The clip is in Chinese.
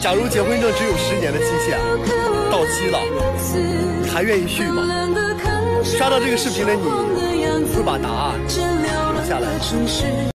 假如结婚证只有十年的期限到期了你还愿意续吗？刷到这个视频的你会把答案留下来吗？